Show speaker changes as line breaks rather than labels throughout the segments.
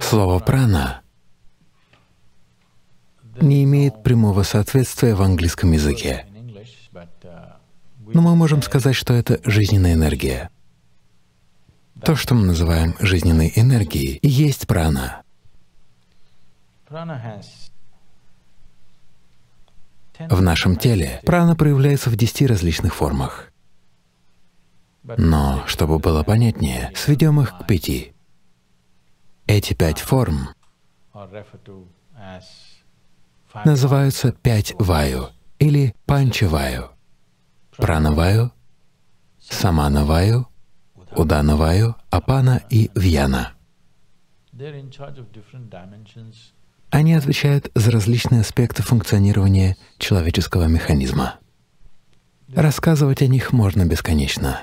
Слово «прана» не имеет прямого соответствия в английском языке, но мы можем сказать, что это жизненная энергия. То, что мы называем жизненной энергией, и есть прана. В нашем теле прана проявляется в десяти различных формах. Но, чтобы было понятнее, сведем их к пяти. Эти пять форм называются пять ваю или панчаваю — пранаваю, саманаваю, уданаваю, апана и вьяна. Они отвечают за различные аспекты функционирования человеческого механизма. Рассказывать о них можно бесконечно.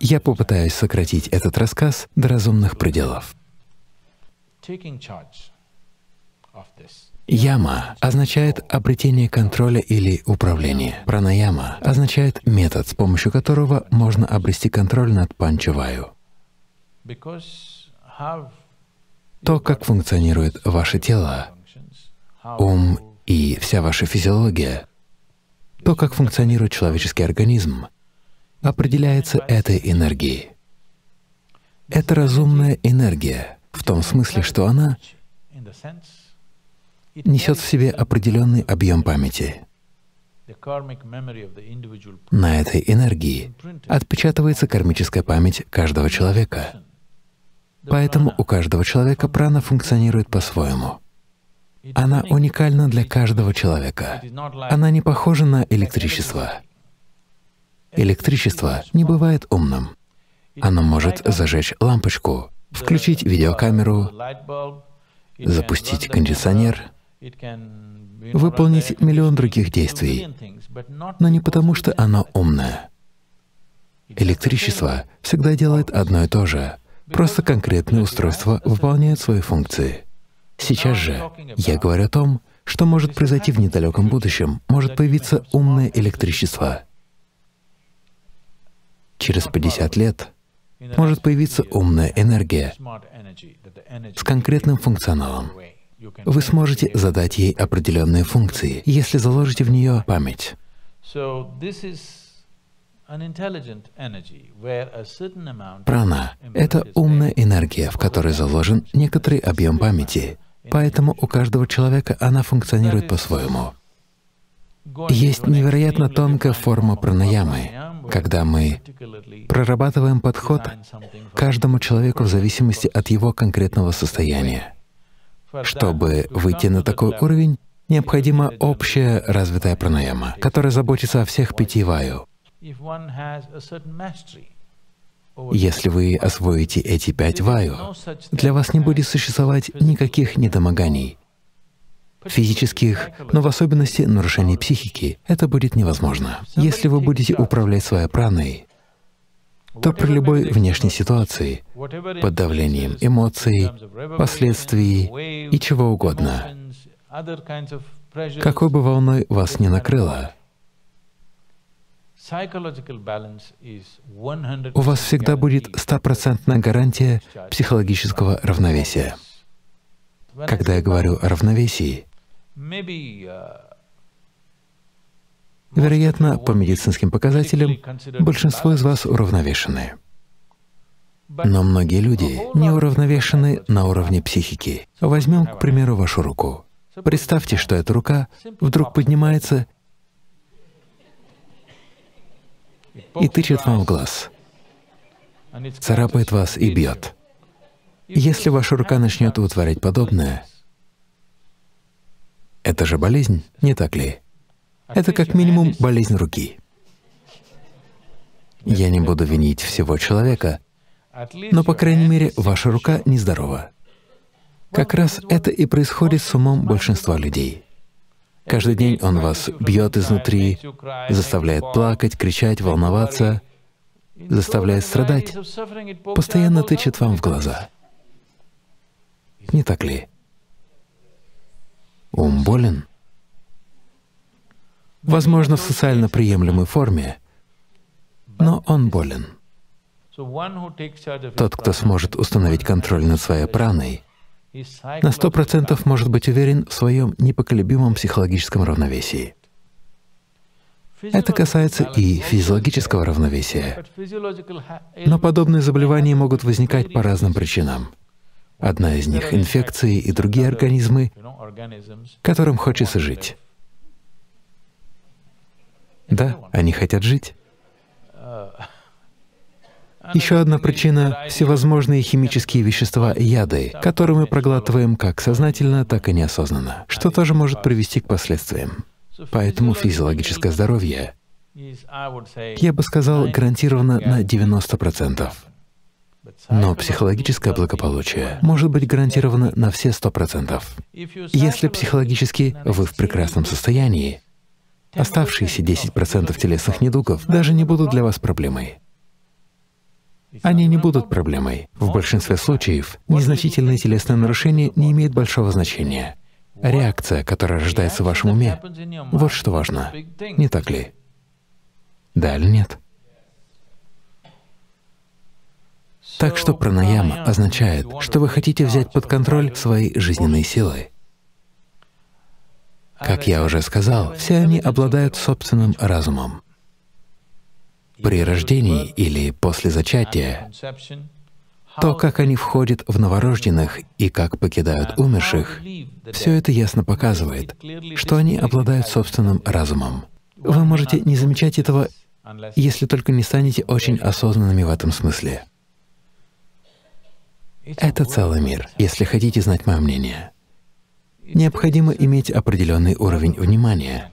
Я попытаюсь сократить этот рассказ до разумных пределов. Яма означает обретение контроля или управления. Пранаяма означает метод, с помощью которого можно обрести контроль над панчаваю. То, как функционирует ваше тело, ум и вся ваша физиология, то, как функционирует человеческий организм, определяется этой энергией. Это разумная энергия в том смысле, что она несет в себе определенный объем памяти. На этой энергии отпечатывается кармическая память каждого человека. Поэтому у каждого человека прана функционирует по-своему. Она уникальна для каждого человека. Она не похожа на электричество. Электричество не бывает умным. Оно может зажечь лампочку, включить видеокамеру, запустить кондиционер, выполнить миллион других действий, но не потому, что оно умное. Электричество всегда делает одно и то же, просто конкретные устройства выполняют свои функции. Сейчас же я говорю о том, что может произойти в недалеком будущем, может появиться умное электричество. Через 50 лет может появиться умная энергия с конкретным функционалом. Вы сможете задать ей определенные функции, если заложите в нее память. Прана — это умная энергия, в которой заложен некоторый объем памяти, поэтому у каждого человека она функционирует по-своему. Есть невероятно тонкая форма пранаямы, когда мы прорабатываем подход каждому человеку в зависимости от его конкретного состояния. Чтобы выйти на такой уровень, необходима общая развитая пранаяма, которая заботится о всех пяти ваю. Если вы освоите эти пять ваю, для вас не будет существовать никаких недомоганий, физических, но в особенности нарушений психики. Это будет невозможно. Если вы будете управлять своей праной, то при любой внешней ситуации, под давлением эмоций, последствий и чего угодно, какой бы волной вас ни накрыло, у вас всегда будет стопроцентная гарантия психологического равновесия. Когда я говорю о равновесии, Вероятно, по медицинским показателям большинство из вас уравновешены. Но многие люди не уравновешены на уровне психики. Возьмем, к примеру, вашу руку. Представьте, что эта рука вдруг поднимается и тычет вам в глаз, царапает вас и бьет. Если ваша рука начнет вытворять подобное, это же болезнь, не так ли? Это как минимум болезнь руки. Я не буду винить всего человека, но, по крайней мере, ваша рука нездорова. Как раз это и происходит с умом большинства людей. Каждый день он вас бьет изнутри, заставляет плакать, кричать, волноваться, заставляет страдать, постоянно тычет вам в глаза. Не так ли? Ум болен? возможно, в социально приемлемой форме, но он болен. Тот, кто сможет установить контроль над своей праной, на сто процентов может быть уверен в своем непоколебимом психологическом равновесии. Это касается и физиологического равновесия. Но подобные заболевания могут возникать по разным причинам. Одна из них — инфекции и другие организмы, которым хочется жить. Да, они хотят жить. Еще одна причина — всевозможные химические вещества яды, которые мы проглатываем как сознательно, так и неосознанно, что тоже может привести к последствиям. Поэтому физиологическое здоровье, я бы сказал, гарантировано на 90%. Но психологическое благополучие может быть гарантировано на все 100%. Если психологически вы в прекрасном состоянии, оставшиеся 10% телесных недугов даже не будут для вас проблемой. Они не будут проблемой. В большинстве случаев незначительные телесные нарушения не имеют большого значения. Реакция, которая рождается в вашем уме, вот что важно, не так ли? Да или нет? Так что пранаяма означает, что вы хотите взять под контроль свои жизненные силы. Как я уже сказал, все они обладают собственным разумом. При рождении или после зачатия то, как они входят в новорожденных и как покидают умерших, все это ясно показывает, что они обладают собственным разумом. Вы можете не замечать этого, если только не станете очень осознанными в этом смысле. Это целый мир, если хотите знать мое мнение. Необходимо иметь определенный уровень внимания.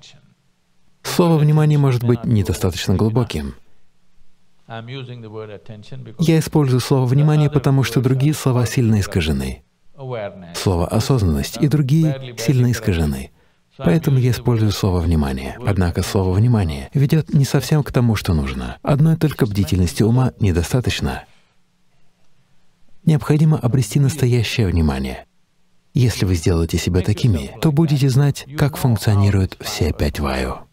Слово «внимание» может быть недостаточно глубоким. Я использую слово «внимание», потому что другие слова сильно искажены. Слово «осознанность» и другие сильно искажены. Поэтому я использую слово «внимание». Однако слово «внимание» ведет не совсем к тому, что нужно. Одной только бдительности ума недостаточно. Необходимо обрести настоящее внимание. Если вы сделаете себя такими, то будете знать, как функционируют все пять ваю.